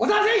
小沢选